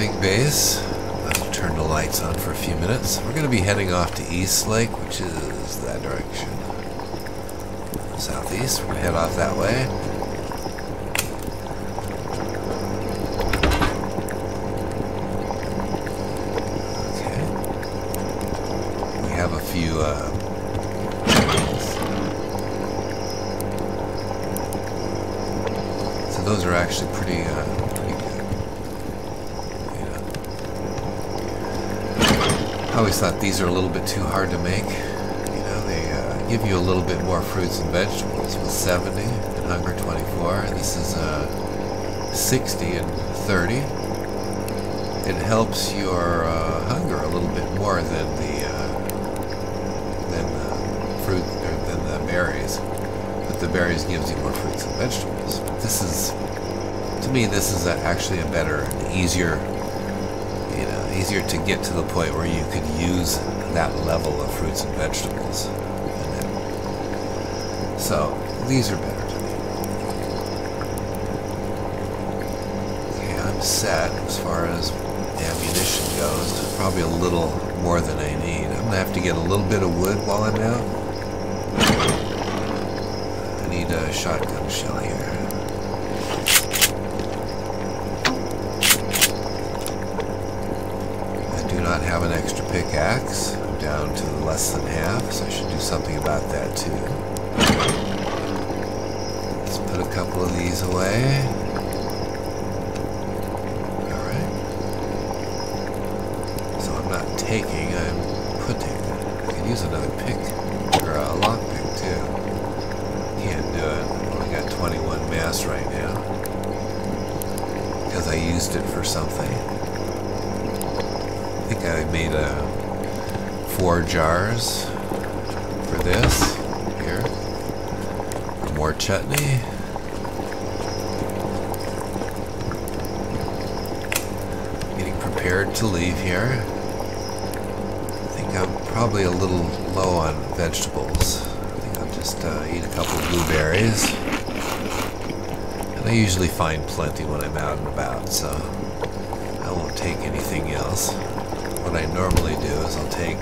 big base. I'll turn the lights on for a few minutes. We're going to be heading off to East Lake, which is that direction. Southeast. We're going to head off that way. Okay. We have a few uh, So those are actually pretty, uh, pretty good. Yeah. I always thought these are a little bit too hard to make. You know, they uh, give you a little bit more fruits and vegetables with 70 and hunger 24. This is uh, 60 and 30. It helps your uh, hunger a little bit more than the uh, than the fruit than the berries. But the berries gives you more fruits and vegetables. This is, to me, this is a, actually a better, and easier, you know, easier to get to the point where you could use that level of fruits and vegetables. So these are better to me. Okay, I'm set as far as ammunition goes. Probably a little more than I need. I'm gonna have to get a little bit of wood while I'm out. I need a shotgun shell here. I do not have an extra pickaxe. I'm down to less than half, so I should do something about that too. Let's put a couple of these away. Alright. So I'm not taking, I'm putting. I could use another pick, or a lock pick too. Can't do it. I've only got 21 mass right now. Because I used it for something. I think I made a four jars for this here. More chutney. Getting prepared to leave here. I think I'm probably a little low on vegetables. I think I'll just uh, eat a couple of blueberries. And I usually find plenty when I'm out and about, so I won't take anything else. What I normally do is I'll take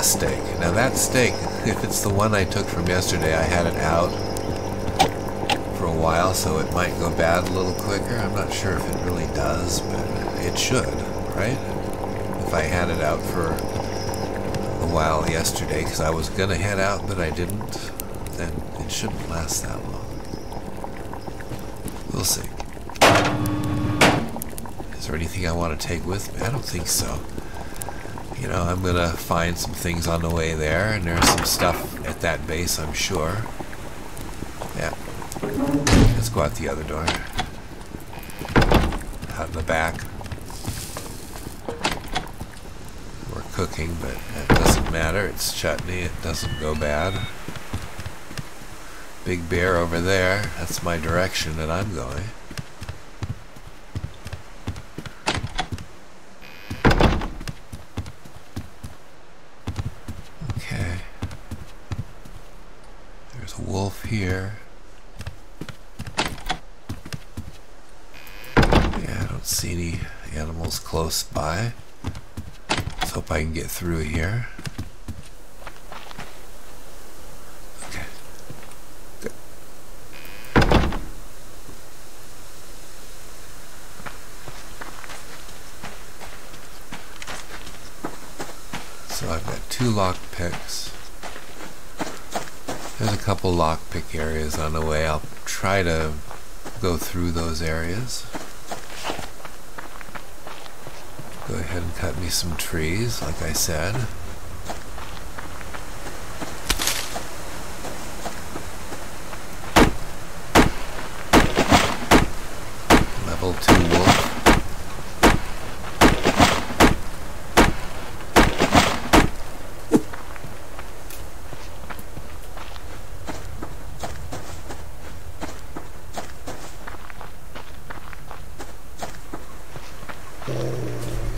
a steak. Now that steak, if it's the one I took from yesterday, I had it out for a while, so it might go bad a little quicker. I'm not sure if it really does, but it should, right? If I had it out for a while yesterday, because I was gonna head out, but I didn't, then it shouldn't last that long. We'll see. Is there anything I want to take with me? I don't think so. You know, I'm gonna find some things on the way there, and there's some stuff at that base, I'm sure. Yeah. Let's go out the other door. Out in the back. We're cooking, but that doesn't matter. It's chutney. It doesn't go bad. Big bear over there. That's my direction that I'm going. Okay. There's a wolf here. Yeah, I don't see any animals close by. Let's hope I can get through here. Okay. Good. So I've got two lock picks. There's a couple lockpick areas on the way. I'll try to go through those areas. Go ahead and cut me some trees, like I said. Level 2 wolf.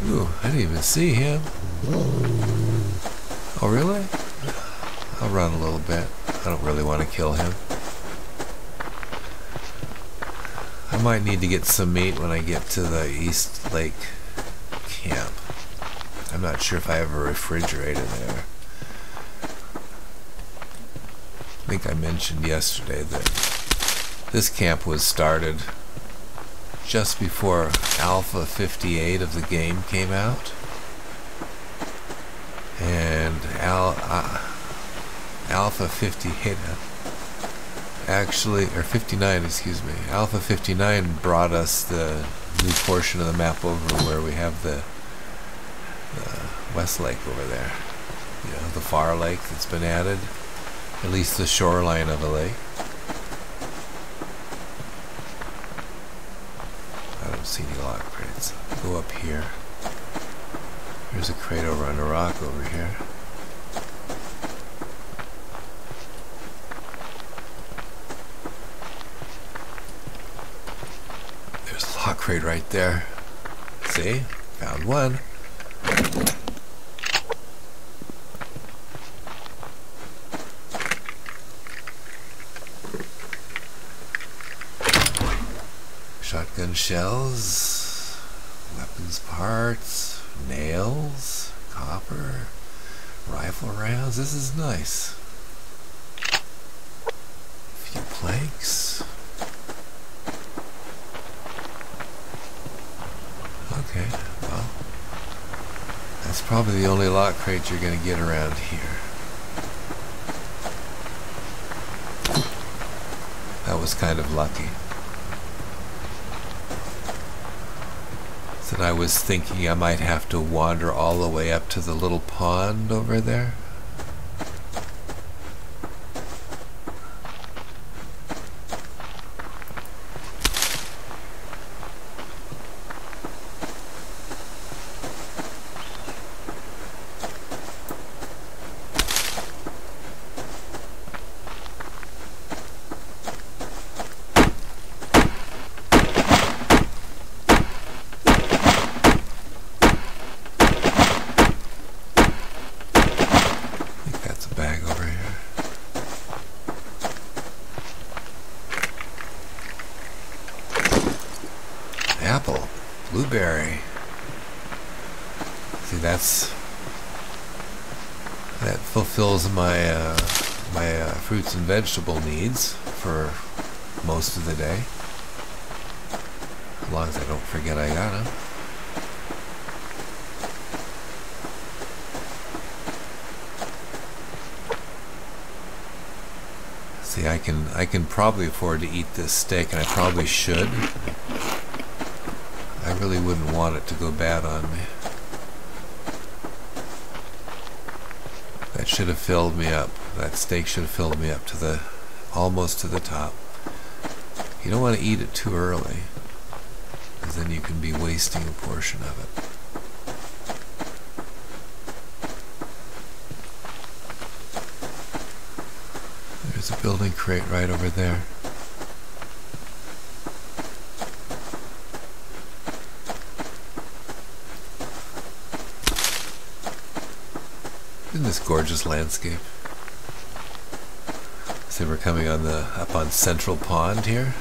Ooh, I didn't even see him. Oh, really? I'll run a little bit. I don't really want to get some meat when I get to the East Lake camp. I'm not sure if I have a refrigerator there. I think I mentioned yesterday that this camp was started just before Alpha 58 of the game came out. And Al, uh, Alpha 58 actually, or 59, excuse me, Alpha 59 brought us the new portion of the map over where we have the, the West Lake over there. You know, the far lake that's been added. At least the shoreline of a lake. I don't see any lock crates. Go up here. There's a crate over on a rock over here. There's a lock crate right there. See? Found one. Shotgun shells, weapons parts, nails, copper, rifle rounds. This is nice. A few planks. Okay, well, that's probably the only lock crate you're going to get around here. That was kind of lucky. that I was thinking I might have to wander all the way up to the little pond over there. Blueberry. See, that's that fulfills my uh, my uh, fruits and vegetable needs for most of the day. As long as I don't forget I got them. See, I can I can probably afford to eat this steak, and I probably should really wouldn't want it to go bad on me. That should have filled me up. That steak should have filled me up to the almost to the top. You don't want to eat it too early, because then you can be wasting a portion of it. There's a building crate right over there. This gorgeous landscape. See, we're coming on the up on Central Pond here.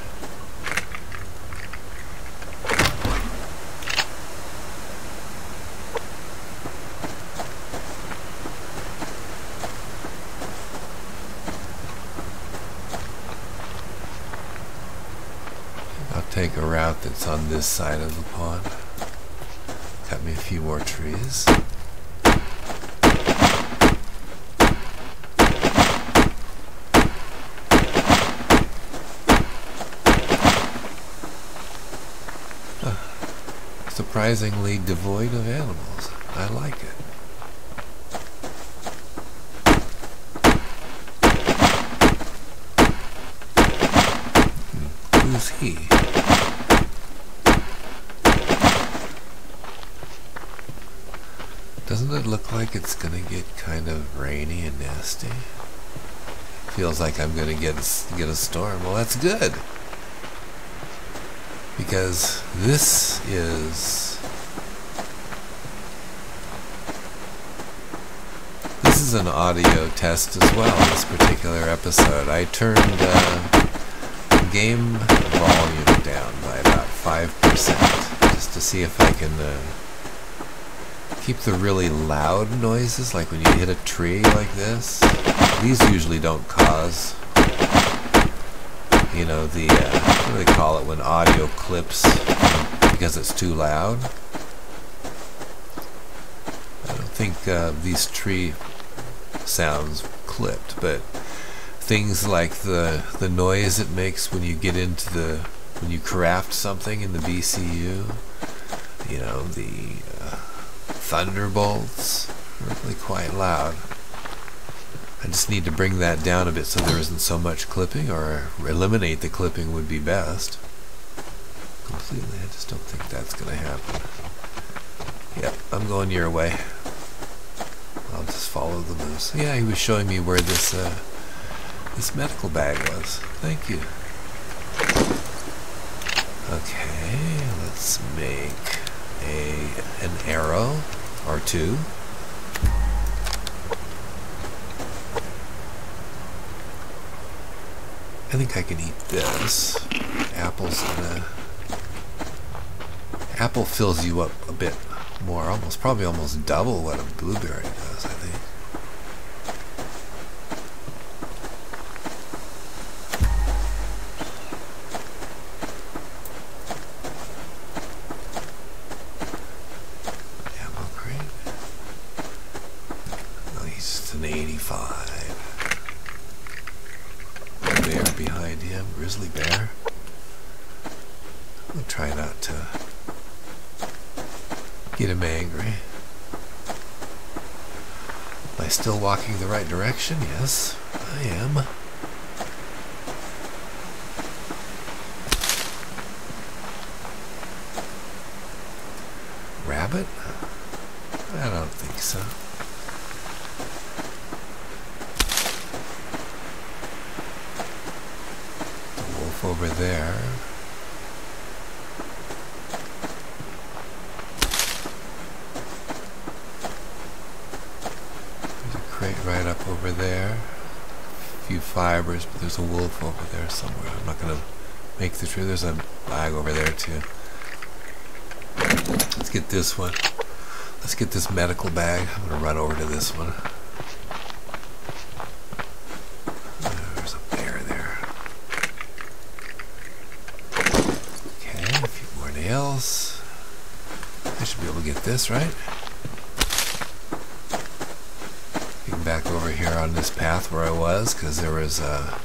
I'll take a route that's on this side of the pond. Cut me a few more trees. Surprisingly devoid of animals. I like it. Hmm. Who's he? Doesn't it look like it's gonna get kind of rainy and nasty? Feels like I'm gonna get get a storm. Well, that's good because this is this is an audio test as well this particular episode I turned uh, game volume down by about 5% just to see if I can uh, keep the really loud noises, like when you hit a tree like this. These usually don't cause, you know, the, uh, what do they call it when audio clips because it's too loud. I don't think uh, these tree sounds clipped, but things like the the noise it makes when you get into the when you craft something in the BCU, you know, the uh, thunderbolts really quite loud. I just need to bring that down a bit so there isn't so much clipping, or eliminate the clipping would be best. Completely, I just don't think that's going to happen. Yep, I'm going your way. I'll just follow the moose. Yeah, he was showing me where this uh, this medical bag was. Thank you. Okay, let's make a an arrow or two. I think I can eat this. Apples apple fills you up a bit more, almost probably almost double what a blueberry does, I think. Ammo crate. Oh, he's just an 85. Bear behind him, grizzly bear. I'll try not to get him angry. Am Still walking the right direction? Yes, I am. Rabbit? I don't think so. The wolf over there. There's a crate right up over there. A few fibers, but there's a wolf over there somewhere. I'm not going to make the trip. There's a bag over there too. Let's get this one. Let's get this medical bag. I'm to run over to this one. There's a bear there. Okay, a few more nails. I should be able to get this, right? Getting back over here on this path where I was, because there was uh,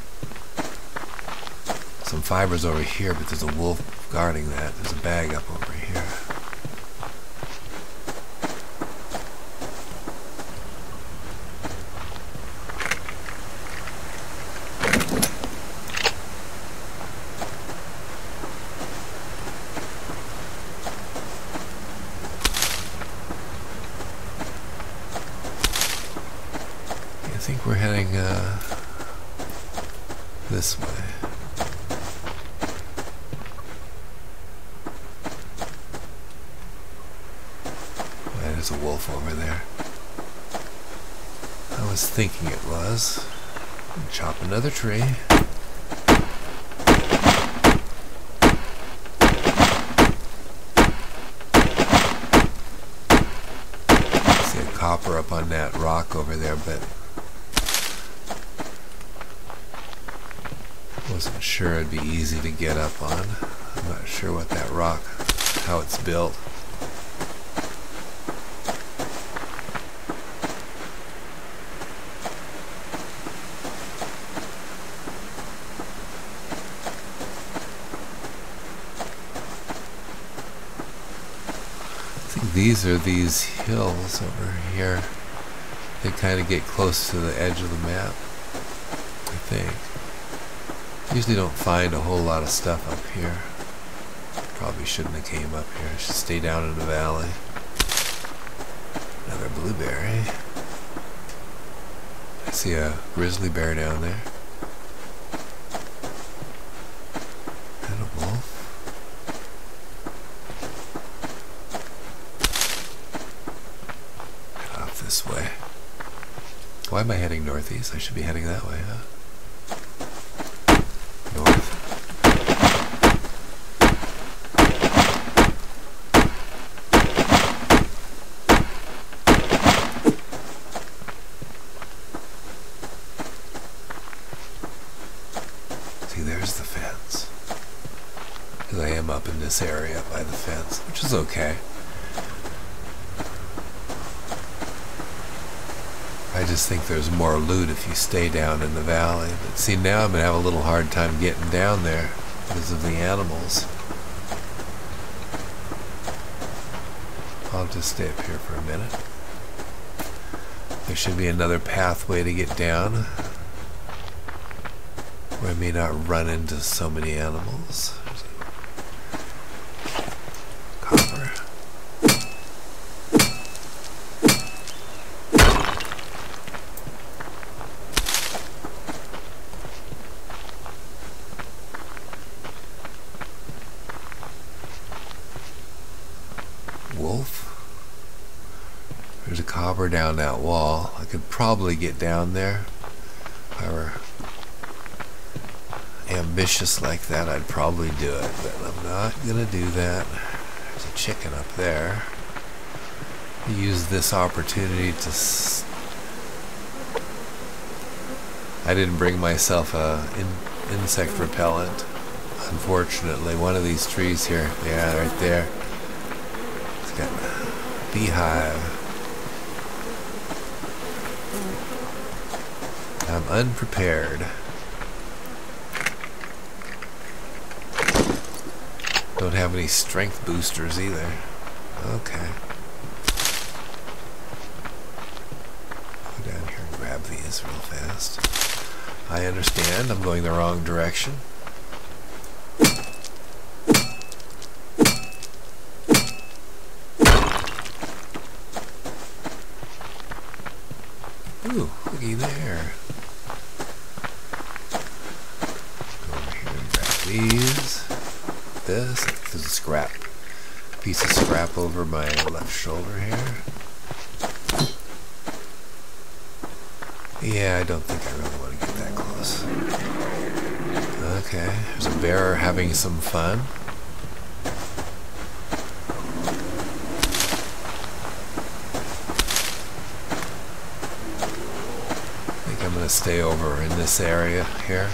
some fibers over here, but there's a wolf guarding that. There's a bag up over here. I think we're heading uh, this way. Yeah, There's a wolf over there. I was thinking it was. Another tree. See a copper up on that rock over there, but wasn't sure it'd be easy to get up on. I'm not sure what that rock, how it's built. These are these hills over here. They kind of get close to the edge of the map. I think. Usually don't find a whole lot of stuff up here. Probably shouldn't have came up here. I should stay down in the valley. Another blueberry. I see a grizzly bear down there. Why am I heading northeast? I should be heading that way, huh? North. See, there's the fence. Because I am up in this area by the fence, which is okay. I just think there's more loot if you stay down in the valley. But see, now I'm going to have a little hard time getting down there because of the animals. I'll just stay up here for a minute. There should be another pathway to get down where I may not run into so many animals. Down that wall. I could probably get down there. If I were ambitious like that, I'd probably do it, but I'm not going to do that. There's a chicken up there. Use this opportunity to... I didn't bring myself a in insect repellent. Unfortunately, one of these trees here, yeah, right there, it's got a beehive. I'm unprepared. Don't have any strength boosters either. Okay. Go down here and grab these real fast. I understand. I'm going the wrong direction. Ooh, looky there. these. This. There's a scrap. Piece of scrap over my left shoulder here. Yeah, I don't think I really want to get that close. Okay, there's a bear having some fun. I think I'm going to stay over in this area here.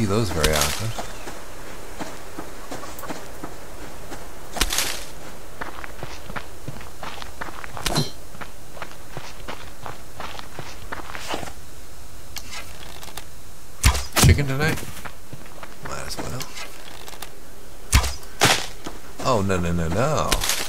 see those very often. Chicken tonight? Might as well. Oh, no, no, no, no.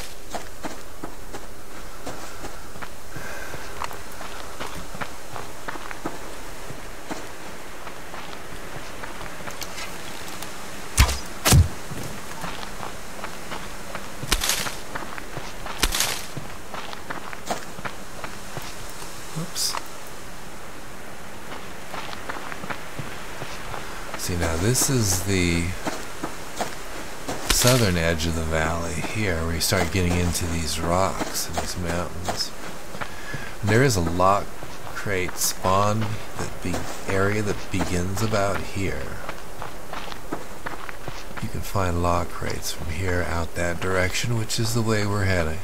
this is the southern edge of the valley here where you start getting into these rocks and these mountains. And there is a lock crate spawn that be area that begins about here. You can find lock crates from here out that direction, which is the way we're heading.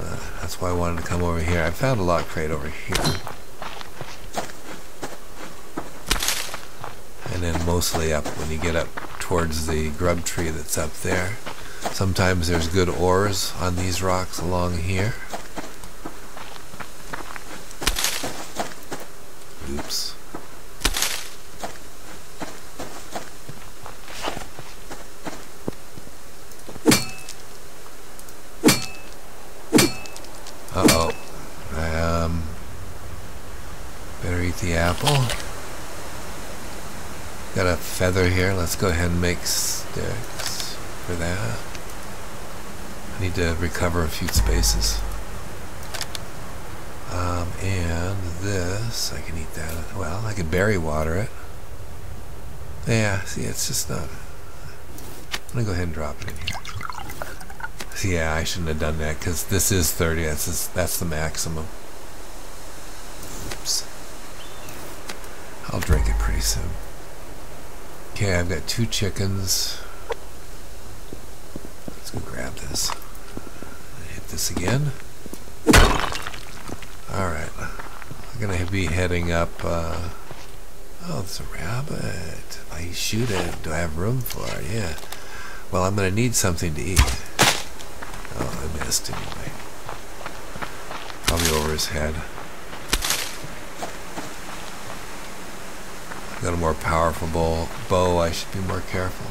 Uh, that's why I wanted to come over here. I found a lock crate over here. and then mostly up when you get up towards the grub tree that's up there. Sometimes there's good ores on these rocks along here. Oops. Uh-oh. Um, better eat the apple. Got a here. Let's go ahead and make sticks for that. I need to recover a few spaces. Um, and this, I can eat that. Well, I could berry water it. Yeah, see, it's just not. I'm gonna go ahead and drop it in here. See, yeah, I shouldn't have done that because this is 30. That's that's the maximum. Oops. I'll drink it pretty soon. Okay, I've got two chickens. Let's go grab this. Hit this again. Alright. I'm going to be heading up... Uh, oh, it's a rabbit. I shoot it, do I have room for it? Yeah. Well, I'm going to need something to eat. Oh, I missed anyway. Probably over his head. Got a more powerful bow. bow. I should be more careful.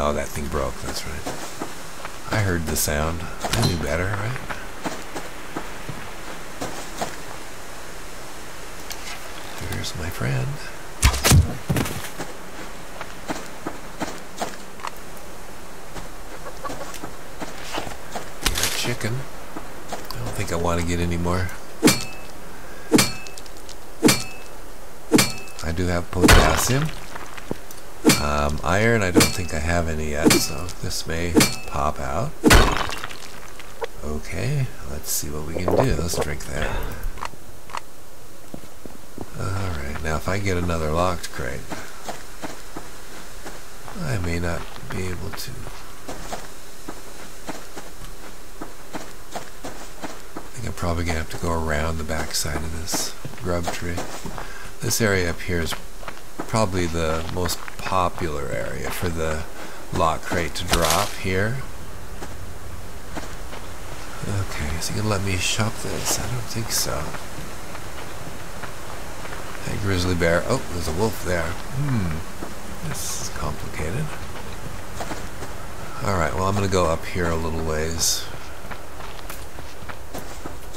Oh, that thing broke. That's right. I heard the sound. I knew better, right? Here's my friend. chicken. I don't think I want to get any more. I do have potassium. Um, iron, I don't think I have any yet, so this may pop out. Okay, let's see what we can do. Let's drink that. Alright, now if I get another locked crate, I may not be able to I think I'm probably to have to go around the backside of this grub tree. This area up here is probably the most popular area for the lock crate to drop here. Okay, is he to let me shop this? I don't think so. Hey, grizzly bear. Oh, there's a wolf there. Hmm. This is complicated. Alright, well I'm to go up here a little ways.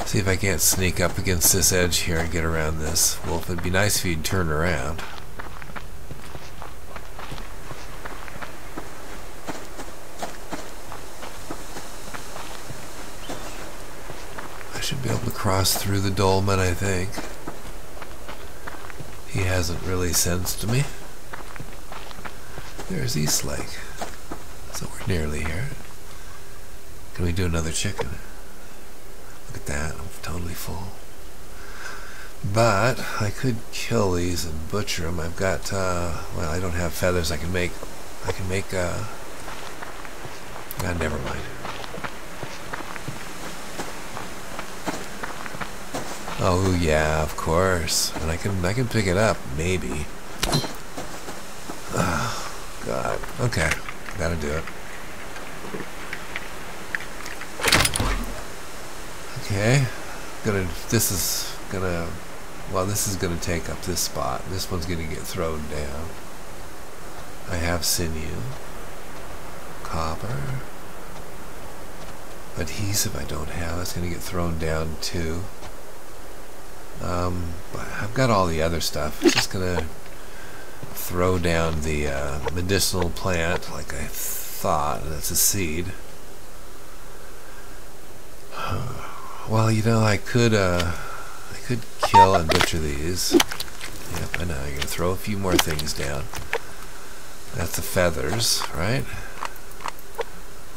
See if I can't sneak up against this edge here and get around this. Wolf, it'd be nice if you'd turn around. I should be able to cross through the dolmen, I think. He hasn't really sensed me. There's East Lake. So we're nearly here. Can we do another chicken? Look at that, I'm totally full. But I could kill these and butcher them. I've got, uh, well, I don't have feathers. I can make, I can make, uh, God, never mind. Oh yeah, of course. And I can, I can pick it up, maybe. Oh, God. Okay, gotta do it. Okay, gonna. This is gonna. Well, this is gonna take up this spot. This one's gonna get thrown down. I have sinew, copper, adhesive. I don't have. It's gonna get thrown down too. Um, I've got all the other stuff. Just gonna throw down the uh, medicinal plant like I thought. That's a seed. Well, you know, I could, uh, I could kill and butcher these. Yep, I know. You're gonna throw a few more things down. That's the feathers, right?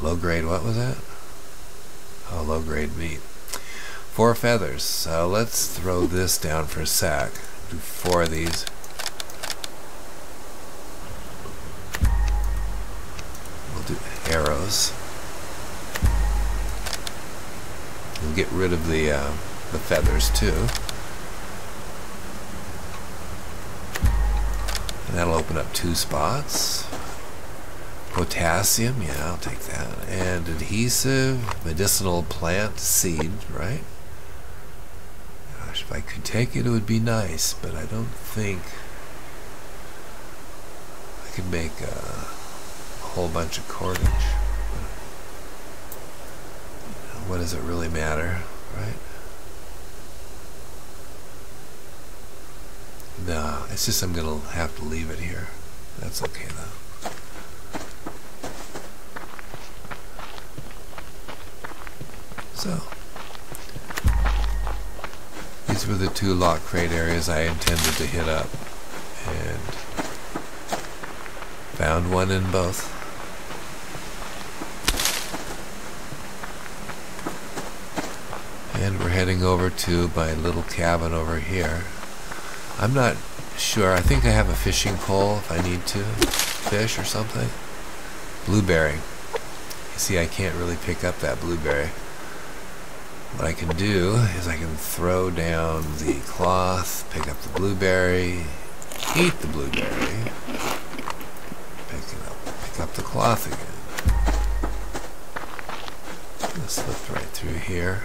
Low grade, what was that? Oh, low grade meat. Four feathers. So let's throw this down for a sec. Do four of these. We'll do arrows. and get rid of the uh, the feathers too. And that'll open up two spots. Potassium, yeah, I'll take that. And adhesive, medicinal plant seed, right? Gosh, if I could take it, it would be nice, but I don't think I could make a, a whole bunch of cordage what does it really matter, right? No, it's just I'm going to have to leave it here. That's okay though. So, these were the two lock crate areas I intended to hit up. And found one in both. And we're heading over to my little cabin over here. I'm not sure. I think I have a fishing pole if I need to fish or something. Blueberry. You see, I can't really pick up that blueberry. What I can do is I can throw down the cloth, pick up the blueberry, eat the blueberry, pick up, pick up the cloth again. It slipped right through here.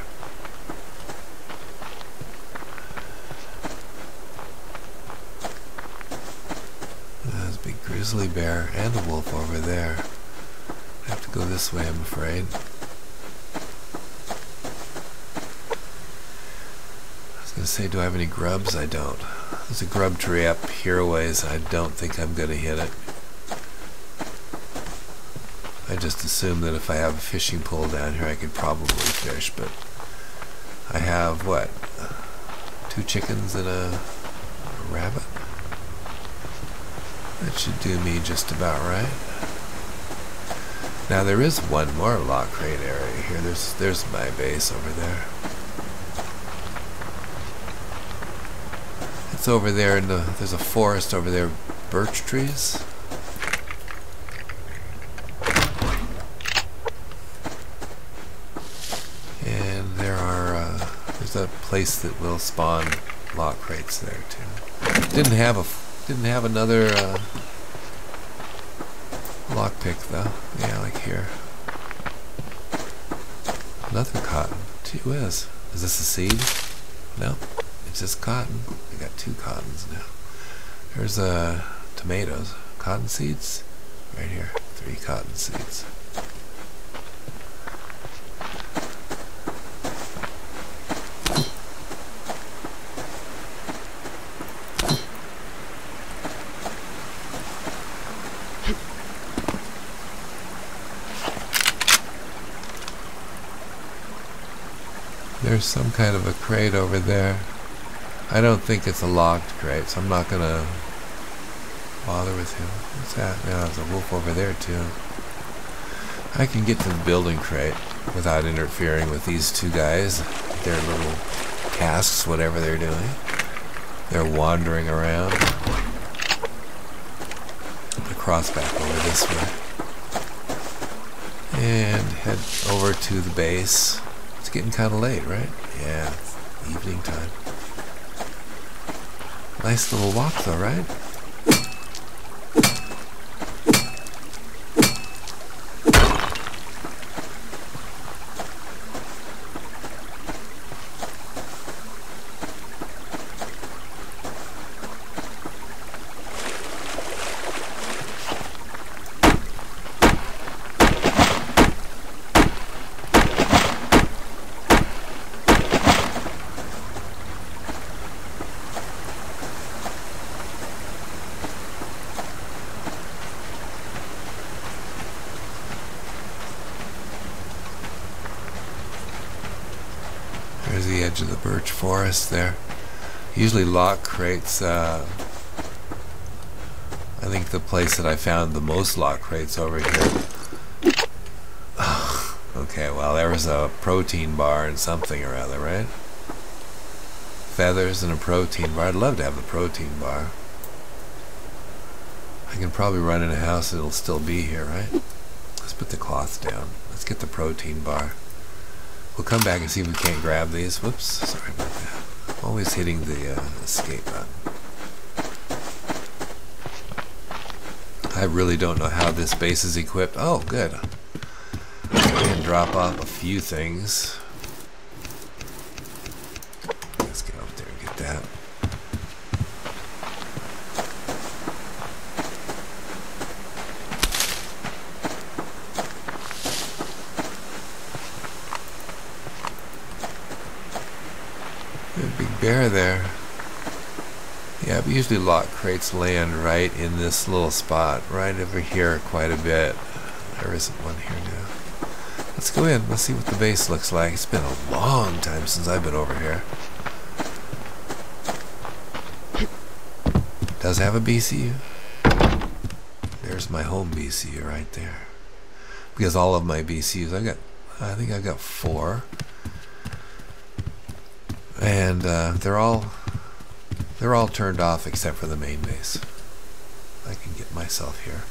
There's a big grizzly bear and a wolf over there. I have to go this way, I'm afraid. I was gonna say, do I have any grubs? I don't. There's a grub tree up here a ways. I don't think I'm gonna hit it. I just assume that if I have a fishing pole down here, I could probably fish, but I have, what, two chickens and a rabbit? That should do me just about right. Now there is one more lock crate area here. There's there's my base over there. It's over there in the, there's a forest over there, birch trees. And there are, uh, there's a place that will spawn lock crates there too. Didn't have a, didn't have another, uh, lockpick though. Yeah, like here. Another cotton. Gee whiz. Is this a seed? No. It's just cotton. I got two cottons now. There's uh, tomatoes. Cotton seeds? Right here. Three cotton seeds. There's some kind of a crate over there. I don't think it's a locked crate, so I'm not gonna bother with him. What's that? Yeah, there's a wolf over there too. I can get to the building crate without interfering with these two guys. Their little tasks, whatever they're doing. They're wandering around. Cross back over this way. And head over to the base. Getting kind of late, right? Yeah, evening time. Nice little walk though, right? edge of the there. Usually lock crates, uh, I think the place that I found the most lock crates over here. okay, well there was a protein bar and something or other, right? Feathers and a protein bar. I'd love to have the protein bar. I can probably run in a house it'll still be here, right? Let's put the cloth down. Let's get the protein bar. We'll come back and see if we can't grab these. Whoops, sorry about that. Always hitting the uh, escape button. I really don't know how this base is equipped. Oh, good. I can drop off a few things. Let's get up there and get that. Bear there. Yeah, we usually lock crates land right in this little spot, right over here quite a bit. There isn't one here now. Let's go in. Let's see what the base looks like. It's been a long time since I've been over here. Does have a BCU. There's my home BCU right there. Because all of my BCUs, I got, I think I got four. And uh, they're all they're all turned off except for the main base. I can get myself here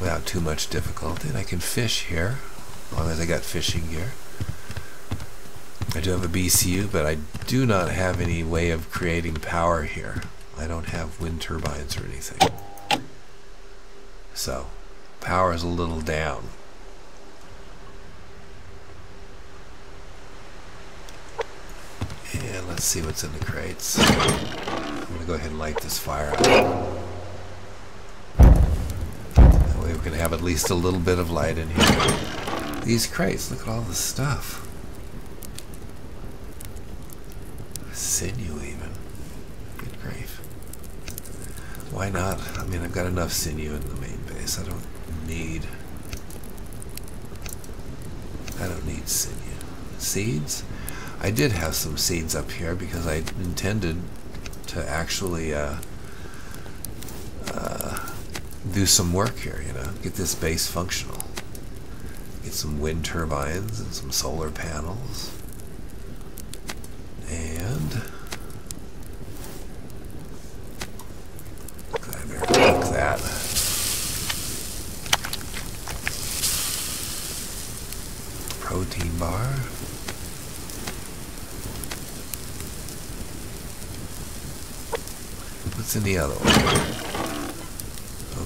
without too much difficulty. And I can fish here, as long as I got fishing gear. I do have a BCU, but I do not have any way of creating power here. I don't have wind turbines or anything. So, power is a little down. And let's see what's in the crates. I'm to go ahead and light this fire up. That way we can have at least a little bit of light in here. These crates, look at all the stuff. Sinew even. Good grief. Why not? I mean, I've got enough sinew in the main base. I don't need... I don't need sinew. Seeds? I did have some seeds up here because I intended to actually uh, uh, do some work here, you know, get this base functional. Get some wind turbines and some solar panels. And I better cook that. Protein bar. What's in the other one?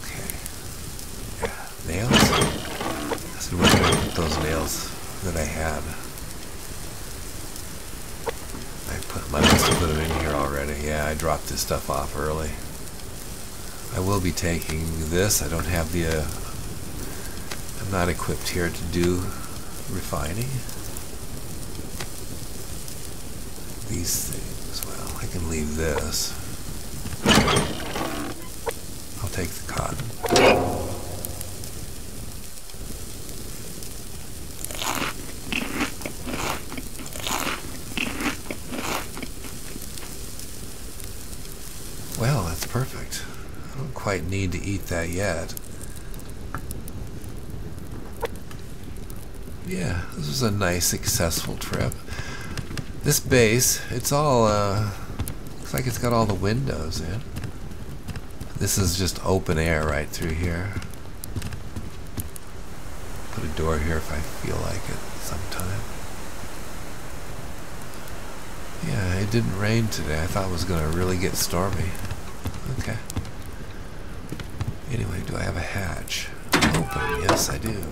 Okay. Yeah, nails? I said, where did I put those nails that I had? I put, I must have put them in here already. Yeah, I dropped this stuff off early. I will be taking this. I don't have the, uh, I'm not equipped here to do refining. These things, well, I can leave this. Take the cotton. Well, that's perfect. I don't quite need to eat that yet. Yeah, this was a nice, successful trip. This base, it's all, uh, looks like it's got all the windows in. This is just open air right through here. Put a door here if I feel like it sometime. Yeah, it didn't rain today. I thought it was going to really get stormy. Okay. Anyway, do I have a hatch? Open. Yes, I do.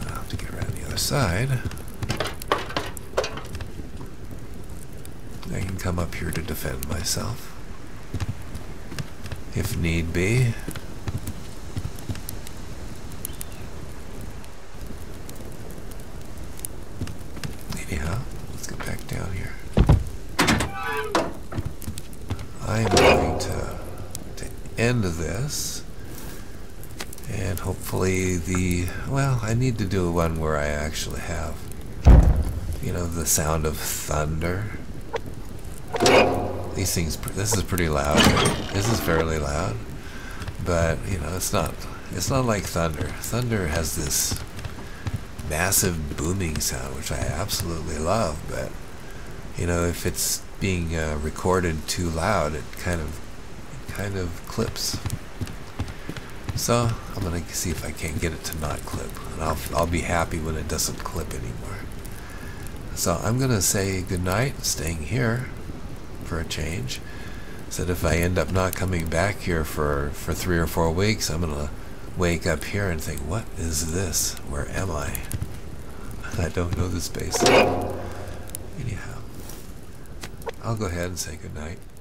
I'll have to get around the other side. I can come up here to defend myself. Need be. Anyhow, let's get back down here. I am going to, to end this. And hopefully the, well, I need to do one where I actually have, you know, the sound of thunder. These things, this is pretty loud. This is fairly loud. But, you know, it's not, it's not like thunder. Thunder has this massive booming sound, which I absolutely love, but, you know, if it's being uh, recorded too loud, it kind of, it kind of clips. So I'm gonna see if I can't get it to not clip, and I'll I'll be happy when it doesn't clip anymore. So I'm gonna say goodnight, staying here for a change. Said if I end up not coming back here for for three or four weeks, I'm gonna wake up here and think, what is this? Where am I? I don't know the space. Anyhow, I'll go ahead and say goodnight. Good night.